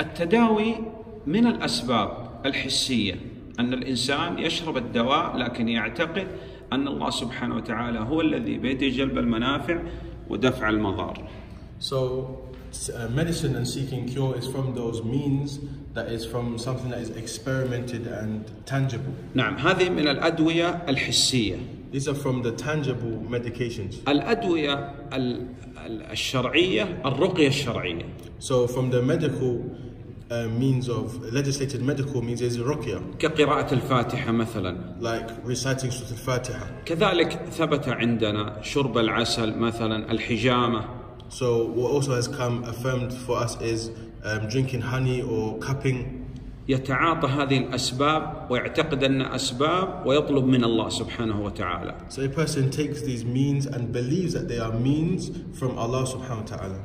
التداوي من الأسباب الحسية أن الإنسان يشرب الدواء لكن يعتقد أن الله سبحانه وتعالى هو الذي بيده جلب المنافع ودفع المضار. So, uh, medicine and seeking cure is from those means that is from something that is experimented and tangible. نعم هذه من الأدوية الحسية. These are from the tangible medications. الادويه ال- ال- الشرعيه الرقيه الشرعيه. So, from the medical uh, means of legislated medical means is ruqya, كقراءة الفاتحة مثلا like reciting Surah Al-Fatiha. كذلك ثبت عندنا شرب العسل مثلا الحجامة So, what also has come affirmed for us is um, drinking honey or cupping. يتعاطى هذه الأسباب ويعتقد أن أسباب ويطلب من الله سبحانه وتعالى So, a person takes these means and believes that they are means from Allah subhanahu wa ta'ala.